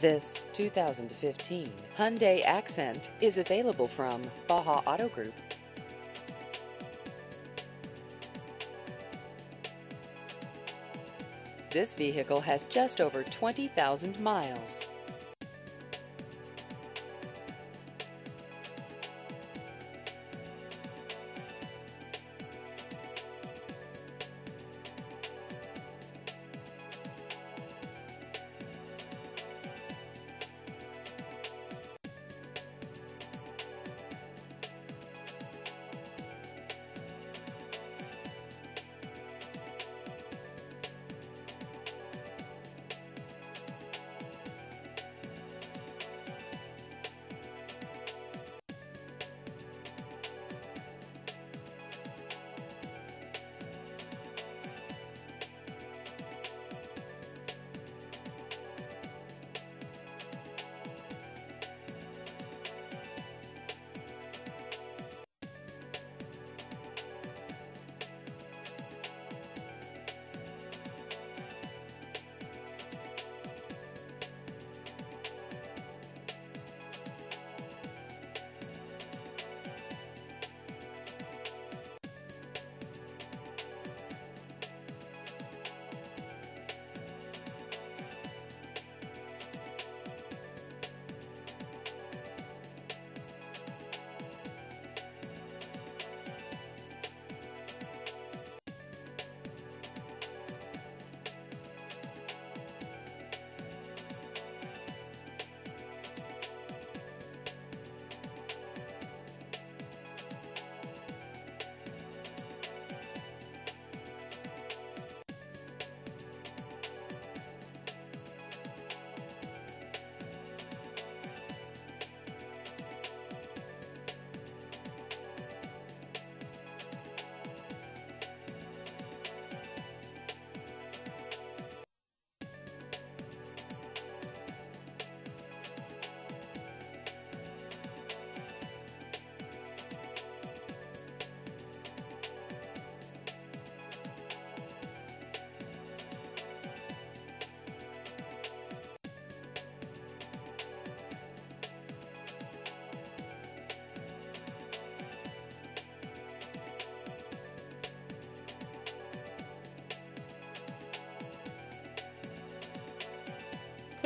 This 2015 Hyundai Accent is available from Baha Auto Group. This vehicle has just over 20,000 miles.